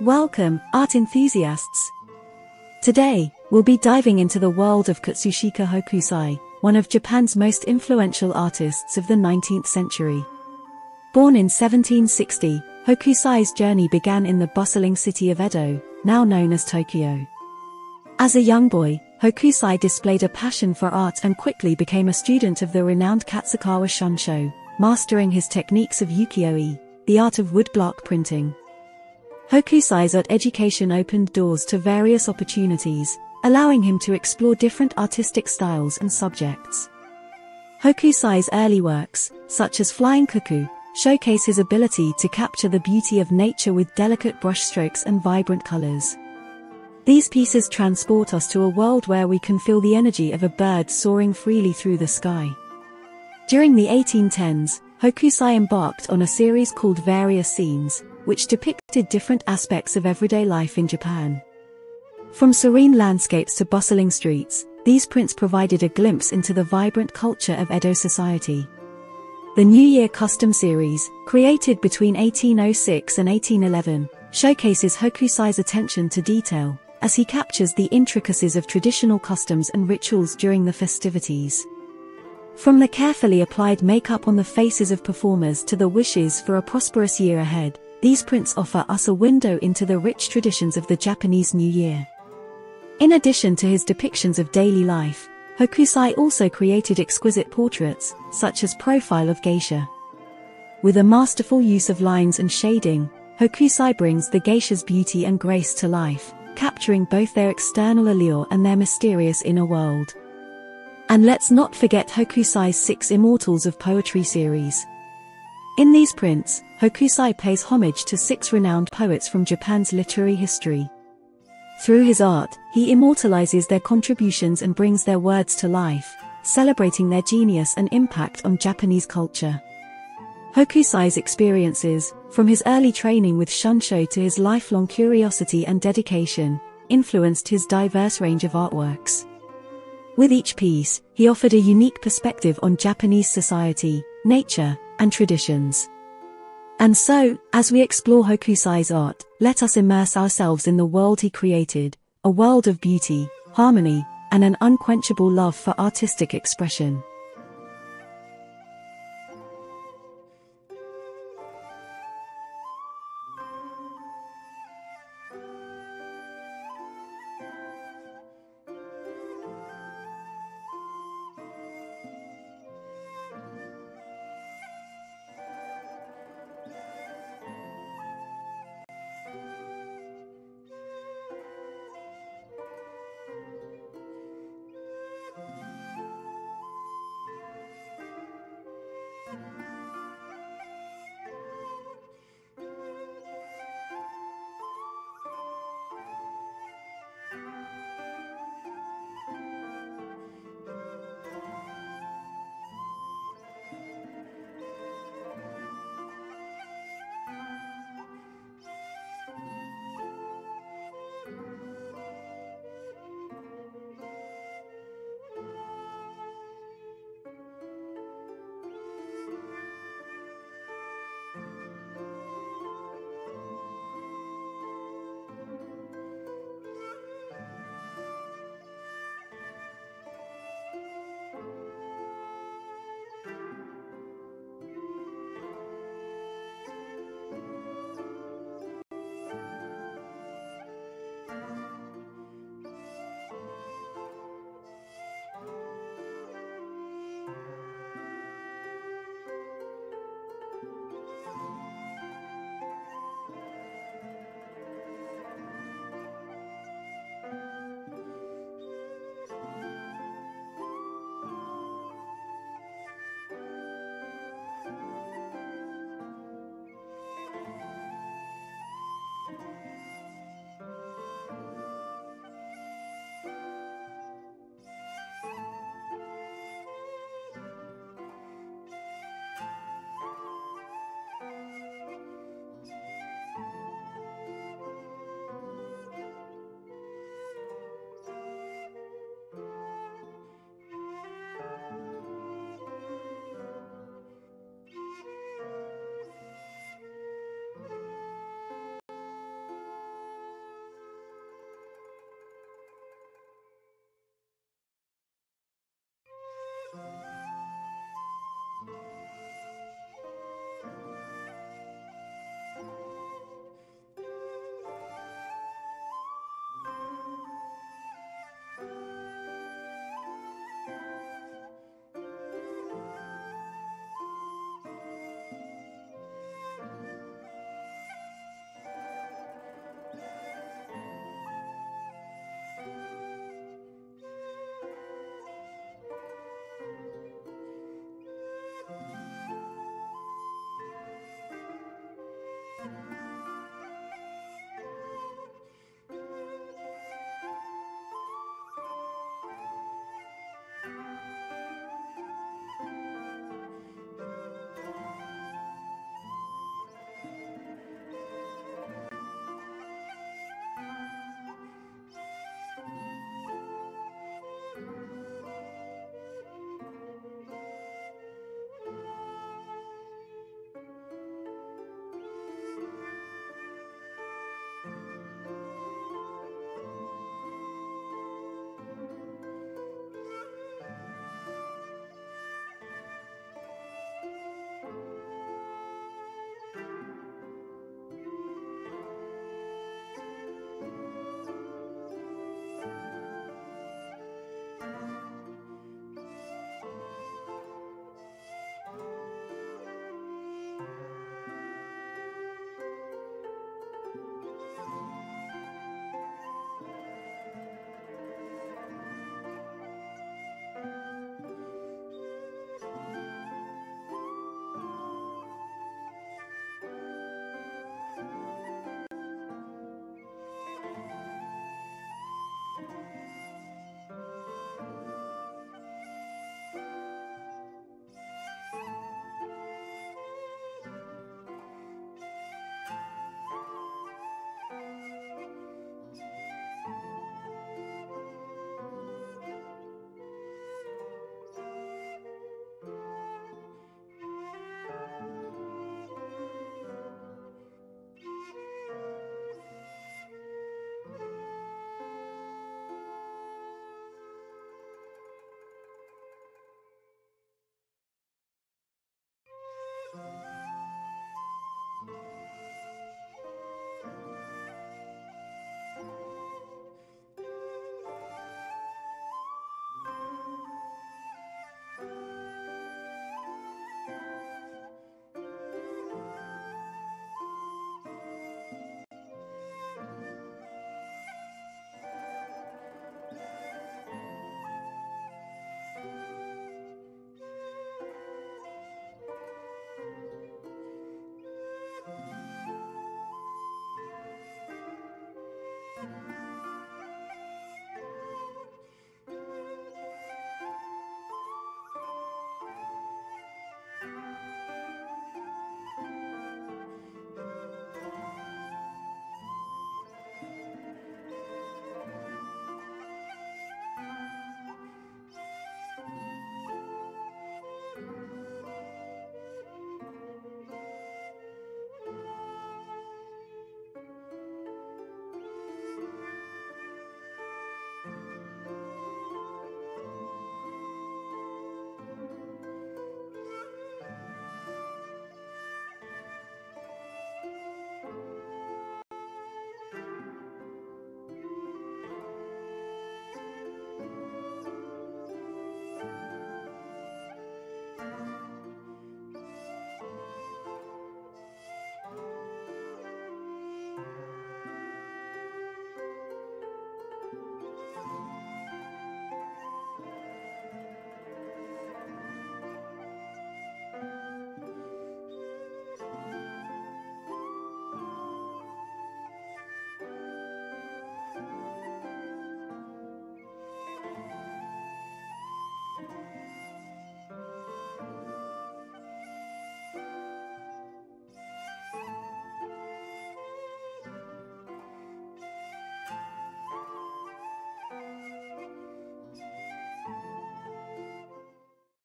Welcome, art enthusiasts. Today, we'll be diving into the world of Katsushika Hokusai, one of Japan's most influential artists of the 19th century. Born in 1760, Hokusai's journey began in the bustling city of Edo, now known as Tokyo. As a young boy, Hokusai displayed a passion for art and quickly became a student of the renowned Katsukawa Shunsho, mastering his techniques of ukiyo-e, the art of woodblock printing. Hokusai's art education opened doors to various opportunities, allowing him to explore different artistic styles and subjects. Hokusai's early works, such as Flying Cuckoo, showcase his ability to capture the beauty of nature with delicate brushstrokes and vibrant colors. These pieces transport us to a world where we can feel the energy of a bird soaring freely through the sky. During the 1810s, Hokusai embarked on a series called Various Scenes, which depicted different aspects of everyday life in Japan. From serene landscapes to bustling streets, these prints provided a glimpse into the vibrant culture of Edo society. The New Year Custom Series, created between 1806 and 1811, showcases Hokusai's attention to detail, as he captures the intricacies of traditional customs and rituals during the festivities. From the carefully applied makeup on the faces of performers to the wishes for a prosperous year ahead, these prints offer us a window into the rich traditions of the Japanese New Year. In addition to his depictions of daily life, Hokusai also created exquisite portraits, such as Profile of Geisha. With a masterful use of lines and shading, Hokusai brings the geisha's beauty and grace to life, capturing both their external allure and their mysterious inner world. And let's not forget Hokusai's Six Immortals of Poetry series. In these prints, Hokusai pays homage to six renowned poets from Japan's literary history. Through his art, he immortalizes their contributions and brings their words to life, celebrating their genius and impact on Japanese culture. Hokusai's experiences, from his early training with Shunsho to his lifelong curiosity and dedication, influenced his diverse range of artworks. With each piece, he offered a unique perspective on Japanese society, nature, and traditions. And so, as we explore Hokusai's art, let us immerse ourselves in the world he created, a world of beauty, harmony, and an unquenchable love for artistic expression.